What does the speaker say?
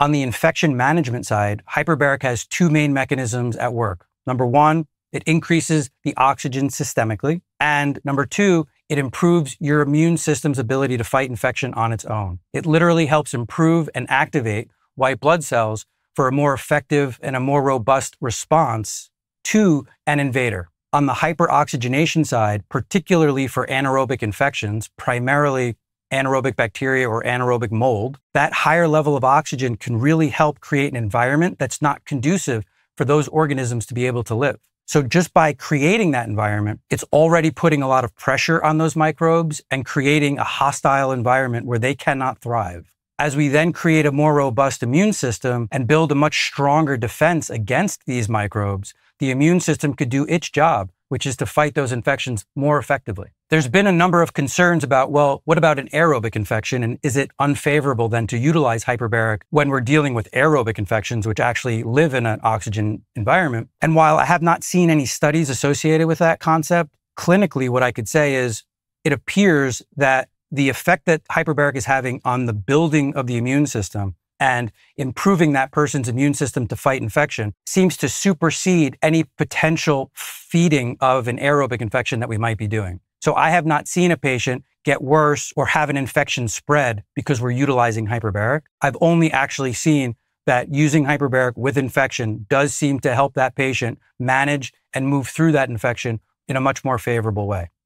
On the infection management side, hyperbaric has two main mechanisms at work. Number one, it increases the oxygen systemically. And number two, it improves your immune system's ability to fight infection on its own. It literally helps improve and activate white blood cells for a more effective and a more robust response to an invader. On the hyperoxygenation side, particularly for anaerobic infections, primarily anaerobic bacteria or anaerobic mold, that higher level of oxygen can really help create an environment that's not conducive for those organisms to be able to live. So just by creating that environment, it's already putting a lot of pressure on those microbes and creating a hostile environment where they cannot thrive. As we then create a more robust immune system and build a much stronger defense against these microbes, the immune system could do its job, which is to fight those infections more effectively. There's been a number of concerns about, well, what about an aerobic infection? And is it unfavorable then to utilize hyperbaric when we're dealing with aerobic infections, which actually live in an oxygen environment? And while I have not seen any studies associated with that concept, clinically, what I could say is it appears that the effect that hyperbaric is having on the building of the immune system and improving that person's immune system to fight infection seems to supersede any potential feeding of an aerobic infection that we might be doing. So I have not seen a patient get worse or have an infection spread because we're utilizing hyperbaric. I've only actually seen that using hyperbaric with infection does seem to help that patient manage and move through that infection in a much more favorable way.